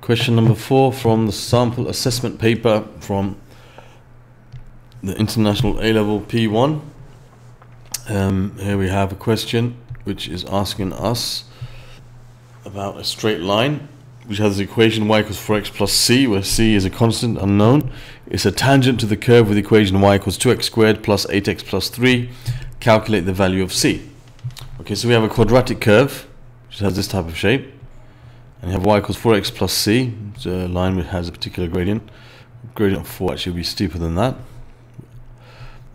Question number four from the sample assessment paper from the International A-Level P1. Um, here we have a question which is asking us about a straight line which has the equation y equals 4x plus c, where c is a constant unknown. It's a tangent to the curve with equation y equals 2x squared plus 8x plus 3. Calculate the value of c. Okay, so we have a quadratic curve which has this type of shape. And you have y equals 4x plus c, it's a line which has a particular gradient. Gradient of 4 actually will be steeper than that.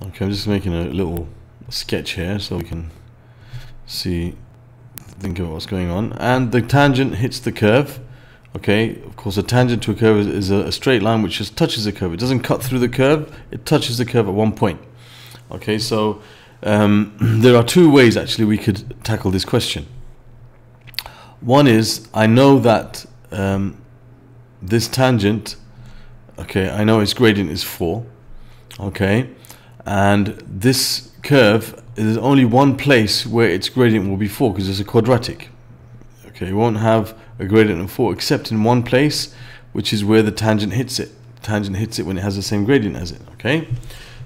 Okay, I'm just making a little sketch here so we can see, think of what's going on. And the tangent hits the curve Okay, of course, a tangent to a curve is, is a, a, straight line which just touches the curve. It doesn't cut through the curve, it touches the curve at one point. Okay, so um, there are two ways actually we could tackle this question. One is I know that um, this tangent, okay, I know its gradient is 4, okay, and this curve is only one place where its gradient will be 4 because it's a quadratic. Okay, you won't have a gradient of 4 except in one place which is where the tangent hits it tangent hits it when it has the same gradient as it okay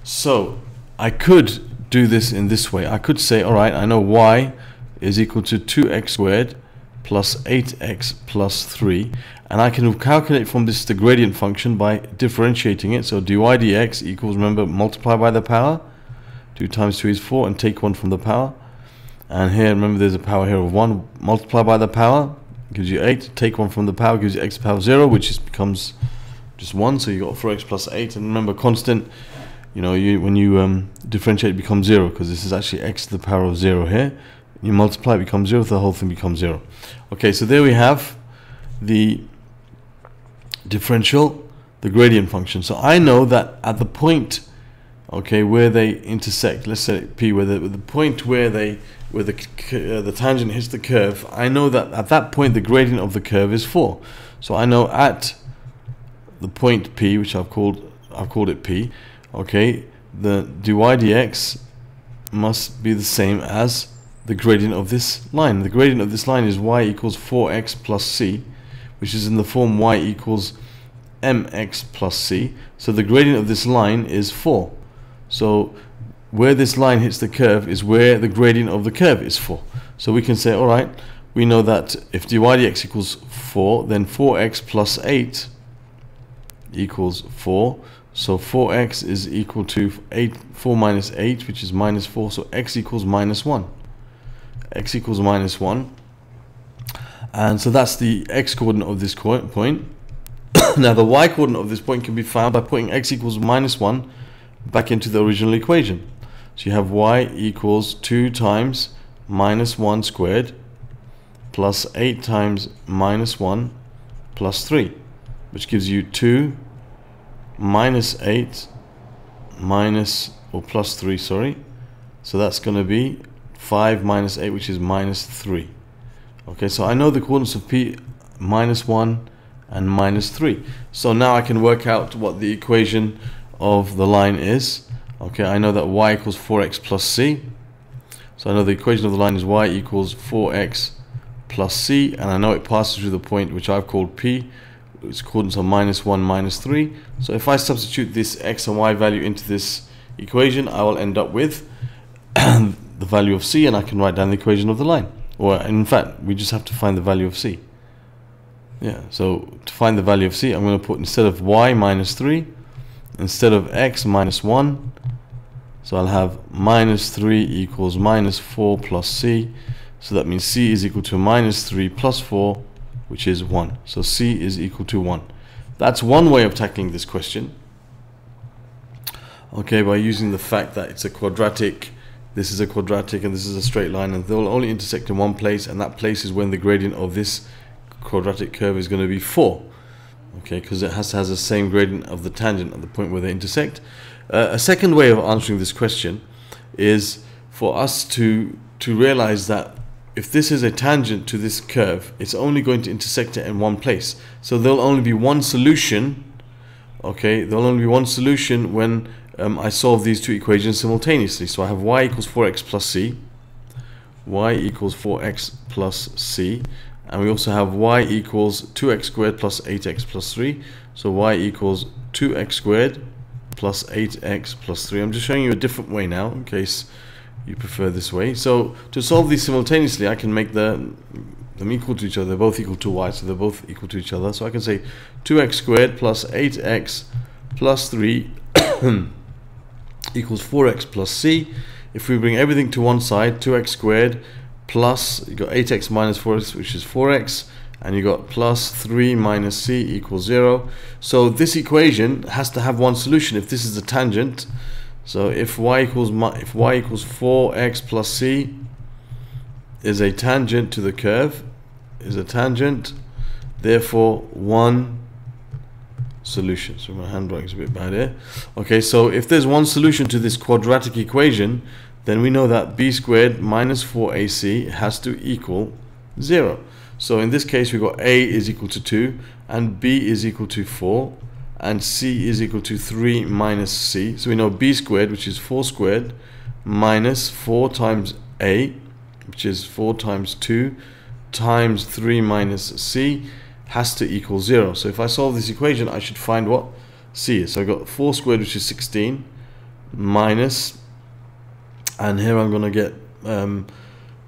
so I could do this in this way I could say alright I know y is equal to 2x squared plus 8x plus 3 and I can calculate from this the gradient function by differentiating it. So dy dx equals remember multiply by the power. 2 times 2 is 4 and take 1 from the power. And here remember there's a power here of 1 multiply by the power gives you 8 take 1 from the power gives you x to the power 0 which is becomes just 1 so you got 4x plus 8 and remember constant you know you when you um, differentiate it becomes 0 because this is actually x to the power of 0 here you multiply it becomes 0 the whole thing becomes 0 okay so there we have the differential the gradient function. So I know that at the point okay where they intersect let's say p where the, the point where they where the uh, the tangent hits the curve I know that at that point the gradient of the curve is 4 so I know at the point p which I've called I've called it p okay the dy dx must be the same as the gradient of this line the gradient of this line is y equals 4x plus c which is in the form y equals mx plus c so the gradient of this line is 4 so where this line hits the curve is where the gradient of the curve is 4. So we can say, all right, we know that if dy dx equals 4, then 4x plus 8 equals 4. So 4x is equal to 8, 4 minus 8, which is minus 4. So x equals minus 1. X equals minus 1. And so that's the x coordinate of this point. now the y coordinate of this point can be found by putting x equals minus 1 back into the original equation. So you have y equals 2 times minus 1 squared plus 8 times minus 1 plus 3, which gives you 2 minus 8 minus, or plus 3, sorry. So that's going to be 5 minus 8, which is minus 3. Okay, so I know the coordinates of p minus 1 and minus 3. So now I can work out what the equation of the line is. Okay, I know that y equals 4x plus c. So I know the equation of the line is y equals 4x plus c, and I know it passes through the point which I've called p, its coordinates are minus 1, minus 3. So if I substitute this x and y value into this equation, I will end up with the value of c, and I can write down the equation of the line. Or in fact, we just have to find the value of c. Yeah, so to find the value of c, I'm going to put instead of y minus 3, instead of x minus 1, so I'll have minus 3 equals minus 4 plus c. So that means c is equal to minus 3 plus 4, which is 1. So c is equal to 1. That's one way of tackling this question. Okay, by using the fact that it's a quadratic, this is a quadratic and this is a straight line, and they'll only intersect in one place, and that place is when the gradient of this quadratic curve is going to be 4. Okay, because it has to have the same gradient of the tangent at the point where they intersect. Uh, a second way of answering this question is for us to to realize that if this is a tangent to this curve, it's only going to intersect it in one place. So there'll only be one solution. Okay, there'll only be one solution when um, I solve these two equations simultaneously. So I have y equals 4x plus c, y equals 4x plus c, and we also have y equals 2x squared plus 8x plus 3 so y equals 2x squared plus 8x plus 3 I'm just showing you a different way now in case you prefer this way. So to solve these simultaneously I can make the, them equal to each other. They're both equal to y so they're both equal to each other. So I can say 2x squared plus 8x plus 3 equals 4x plus c. If we bring everything to one side 2x squared plus you got 8x minus 4x which is 4x and you got plus 3 minus c equals 0 so this equation has to have one solution if this is a tangent. So if y equals if y equals 4x plus c is a tangent to the curve is a tangent therefore one solution so my handwriting is a bit bad here okay so if there's one solution to this quadratic equation then we know that b squared minus 4ac has to equal 0. So in this case we've got a is equal to 2 and b is equal to 4 and c is equal to 3 minus c. So we know b squared which is 4 squared minus 4 times a which is 4 times 2 times 3 minus c has to equal 0. So if I solve this equation I should find what c. So I've got 4 squared which is 16 minus and here I'm going to get um,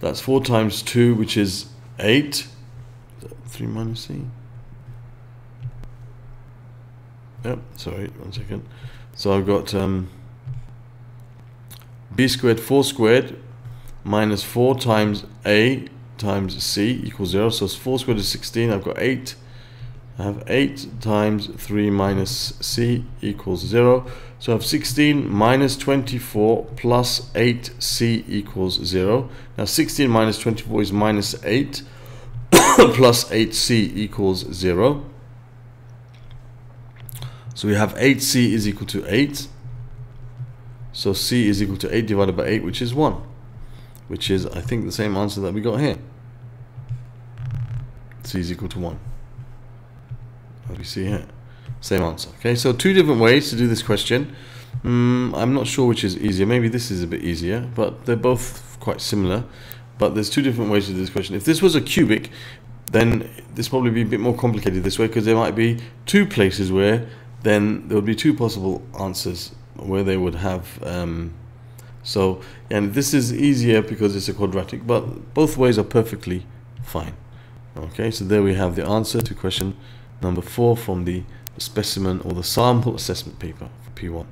that's 4 times 2 which is 8 3 minus c yep sorry one second so I've got um, b squared 4 squared minus 4 times a times c equals 0 so it's 4 squared is 16 I've got 8 I have 8 times 3 minus c equals 0. So I have 16 minus 24 plus 8c equals 0. Now 16 minus 24 is minus 8 plus 8c equals 0. So we have 8c is equal to 8. So c is equal to 8 divided by 8, which is 1. Which is, I think, the same answer that we got here. c is equal to 1 as we see here. Same answer. Okay, so two different ways to do this question. Mm, I'm not sure which is easier. Maybe this is a bit easier, but they're both quite similar. But there's two different ways to do this question. If this was a cubic, then this probably be a bit more complicated this way because there might be two places where then there would be two possible answers where they would have um, so and this is easier because it's a quadratic but both ways are perfectly fine okay so there we have the answer to question number four from the specimen or the sample assessment paper for P1.